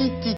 City